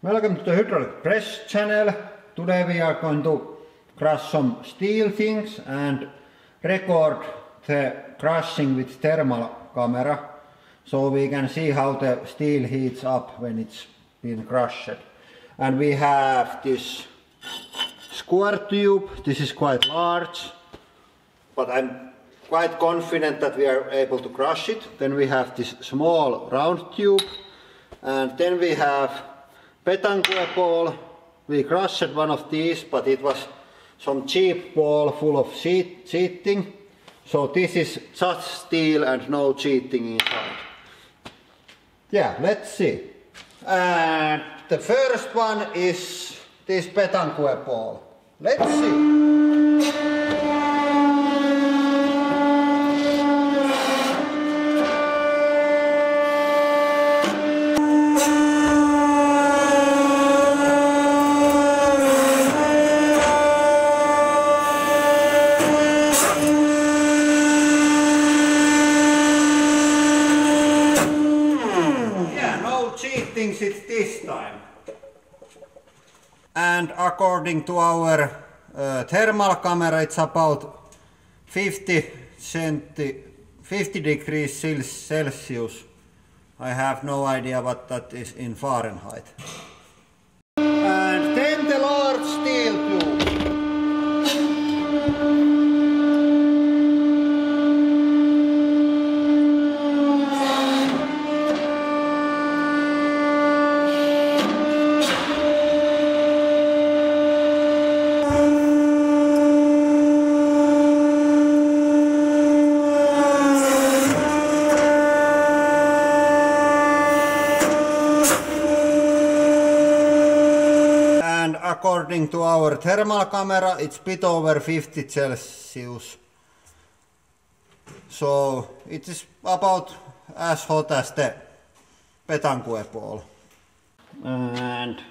Welcome to the hydraulic press channel. Today we are going to crush some steel things and record the crushing with thermal camera so we can see how the steel heats up when it's been crushed. And we have this square tube, this is quite large, but I'm quite confident that we are able to crush it. Then we have this small round tube and then we have petanque ball. We crushed one of these, but it was some cheap ball full of cheat cheating. So this is just steel and no cheating inside. Yeah, let's see. And the first one is this petanque ball. Let's see. Yeah, no cheating it's this time. And according to our uh, thermal camera, it's about 50 centi, 50 degrees Celsius. I have no idea what that is in Fahrenheit. And then the large steel tube. And according to our thermal camera, it's bit over 50 Celsius. So it is about as hot as the petanque ball. And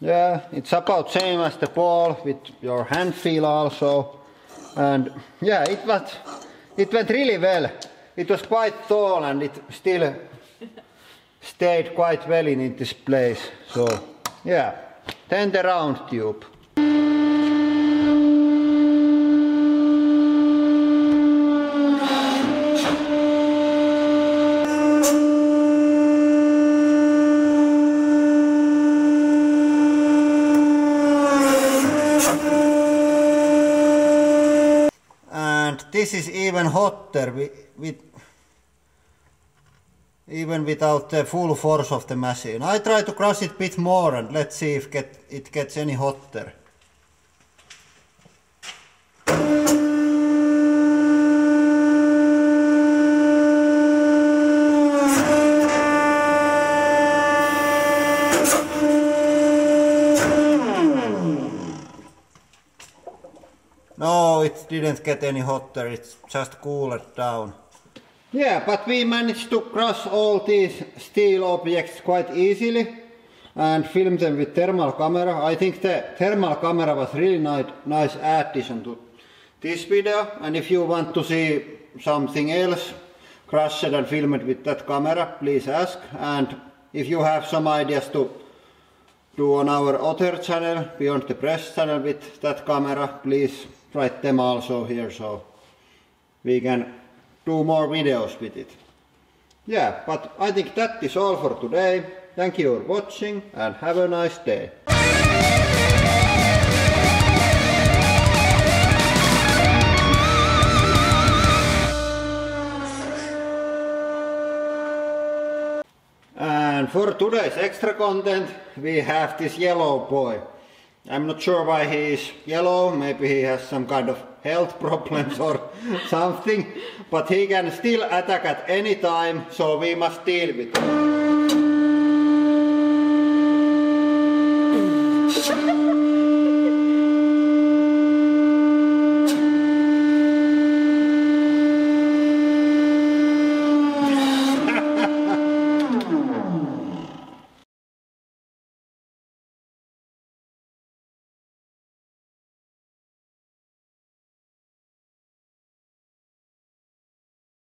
yeah, it's about same as the ball with your hand feel also. And yeah, it was it went really well. It was quite tall and it still stayed quite well in this place. So yeah, then the round tube. And this is even hotter with, with even without the full force of the machine. I try to crush it a bit more and let's see if get, it gets any hotter. No, it didn't get any hotter, it's just cooled down. Yeah, but we managed to crush all these steel objects quite easily and film them with thermal camera. I think the thermal camera was really nice, nice addition to this video. And if you want to see something else crushed and filmed with that camera, please ask. And if you have some ideas to do on our other channel, Beyond the Press channel with that camera, please write them also here so we can do more videos with it. Yeah, but I think that is all for today. Thank you for watching and have a nice day. And for today's extra content, we have this yellow boy. I'm not sure why he is yellow, maybe he has some kind of health problems or something, but he can still attack at any time, so we must deal with him.